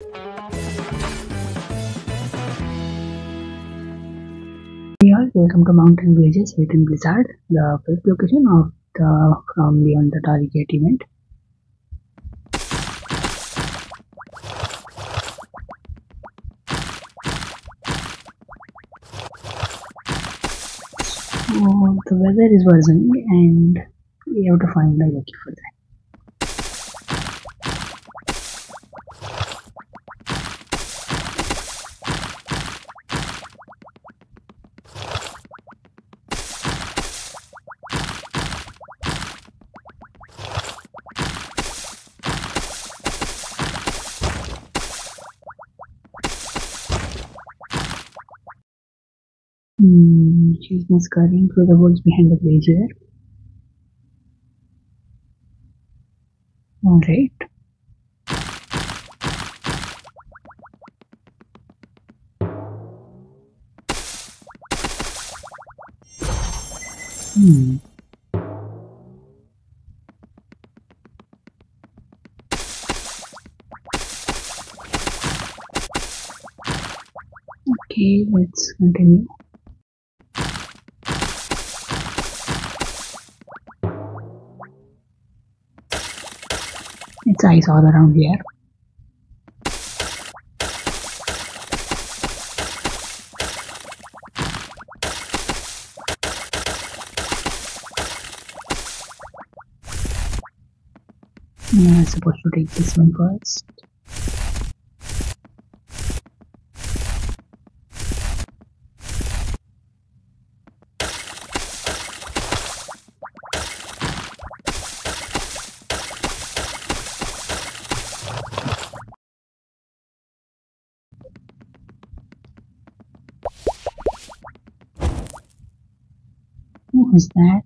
Hey all, welcome to Mountain Villages Hit in Blizzard, the fifth location of the From Beyond the Torii Gate event. So the weather is worsening and we have to find a lucky for that. She's scurrying through the woods behind the glacier. Alright. It's ice all around here. I'm supposed to take this one first. Who's that?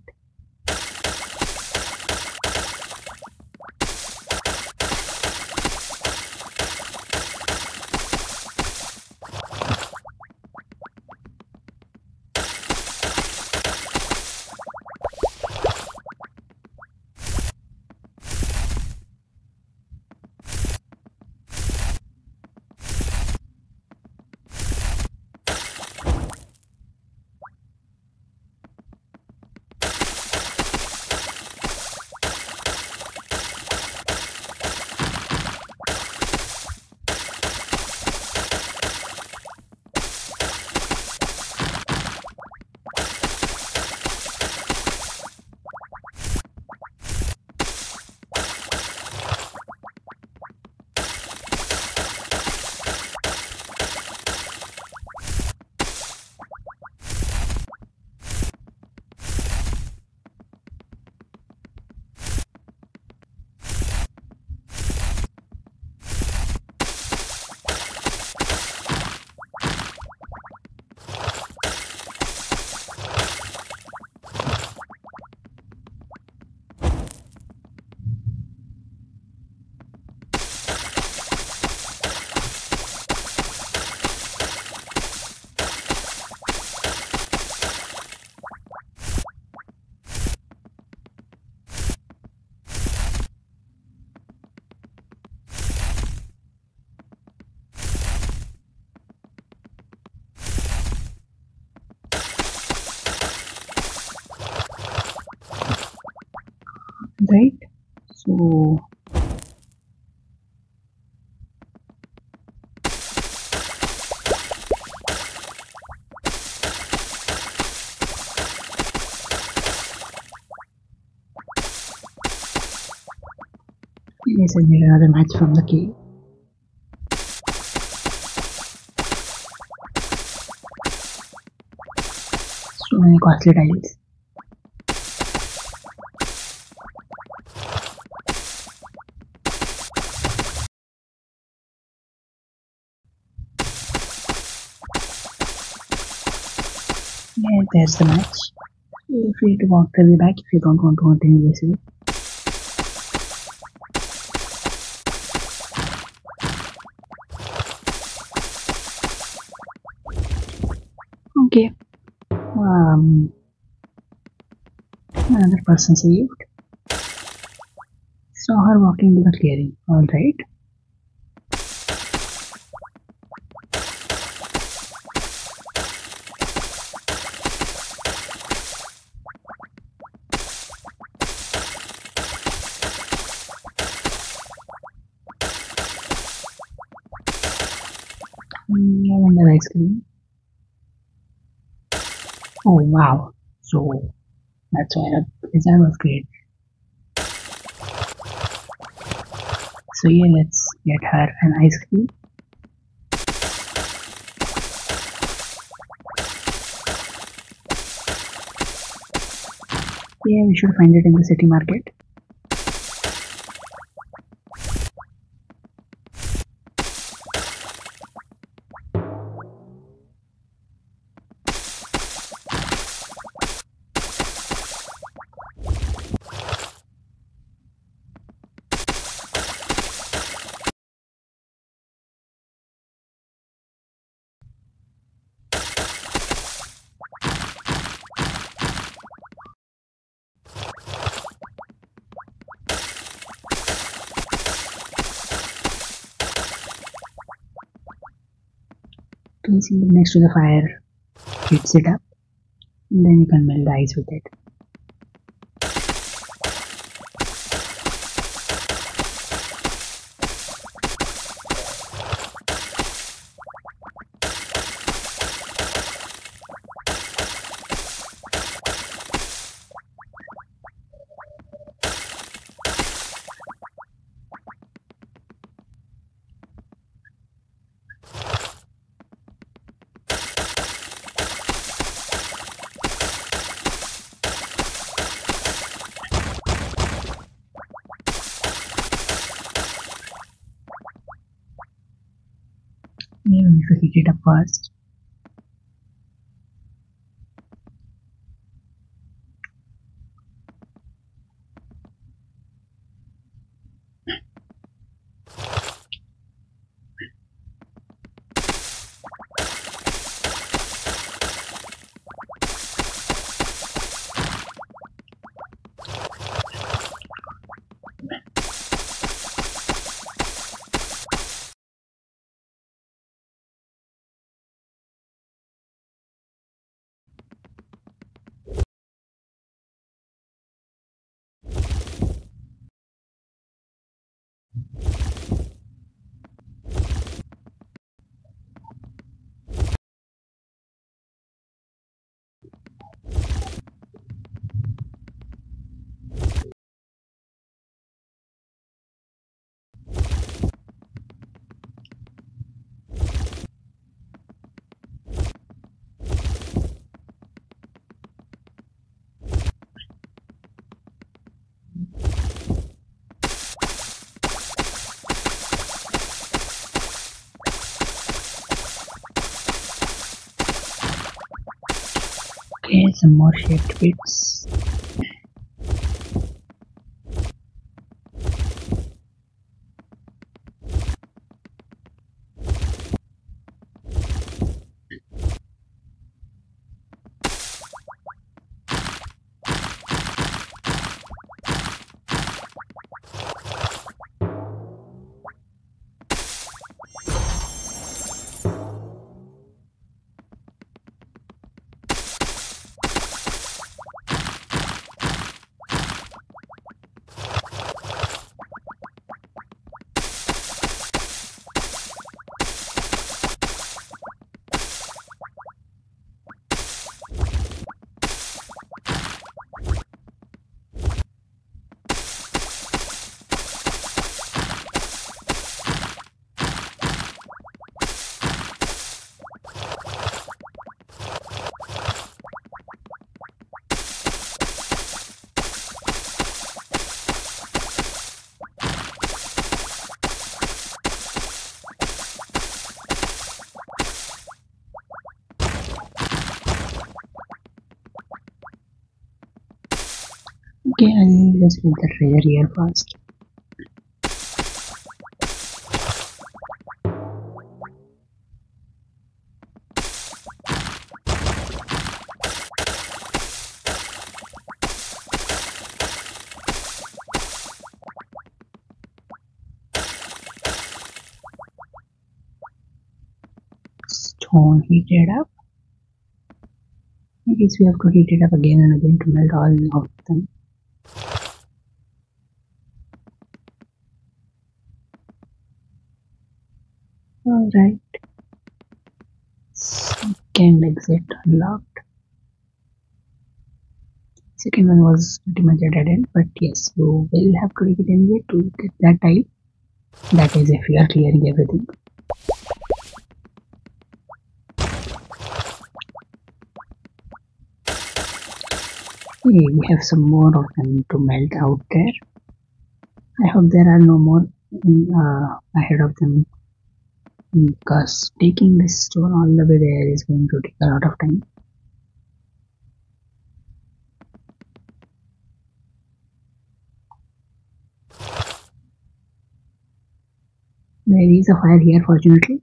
So Yes, I need another match from the cave. So many costly tiles. Yeah, there's the match. Feel free to walk the way back if you don't want to continue this way. Okay. Um, another person saved. Saw her walking to the clearing. Alright. Oh wow! So that's why the design was great. So yeah, let's get her an ice cream. Yeah, we should find it in the city market. Placing it next to the fire heats it up and then you can melt the ice with it. You need Okay, some more shaped bits. Okay, I'll just make the treasure here first. Stone heated up. I guess we have to heat it up again and again to melt all of them. Alright. Second exit unlocked. Second one was pretty much a dead end, but yes, you will have to take it anyway to get that tile. That is if you are clearing everything. Hey, we have some more of them to melt out there. I hope there are no more in, uh, ahead of them because taking this stone all the way there is going to take a lot of time. There is a fire here fortunately.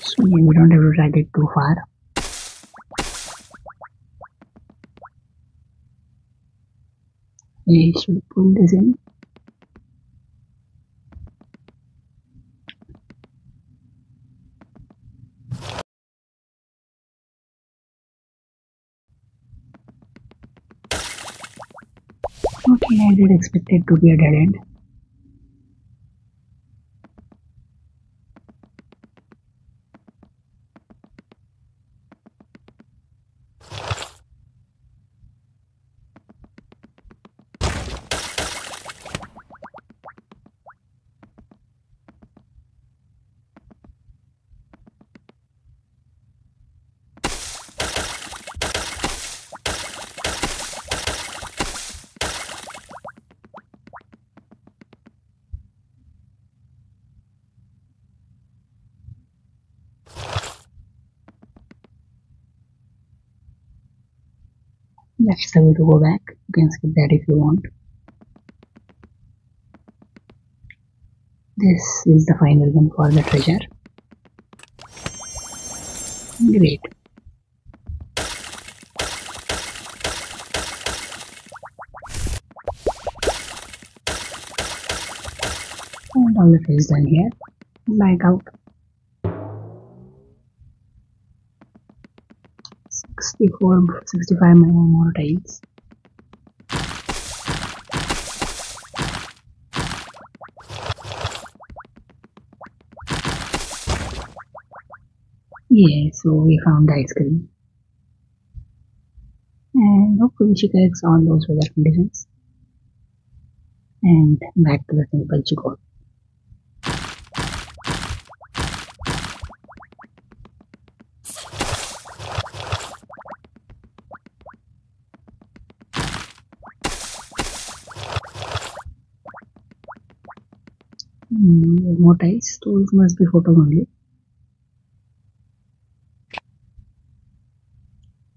So we don't have to drag it too far. We should pull this in. Okay, I did expect it to be a dead end. That's the to go back. You can skip that if you want. This is the final one for the treasure. Great. All the is done here. Back out. 64 65 more days yeah so we found ice cream. And hopefully she gets on those weather conditions. And back to the simple chico more ties. Those must be photos only.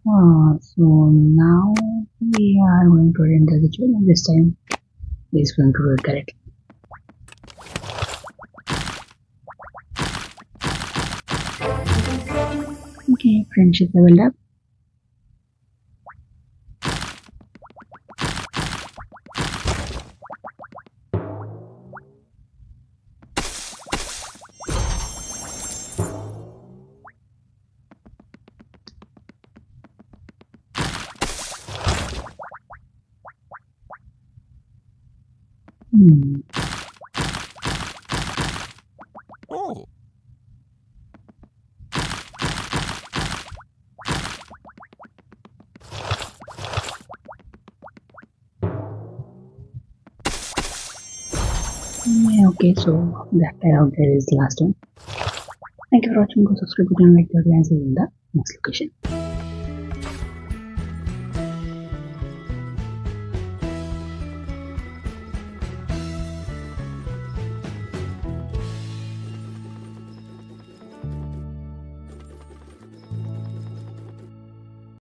Uh, so now we are going to end the ritual and this time he is going to do it correctly. Okay, friendship leveled up. Yeah, okay, so that tile out there is the last one. Thank you for watching. Go subscribe channel, like the video, and see you in the next location.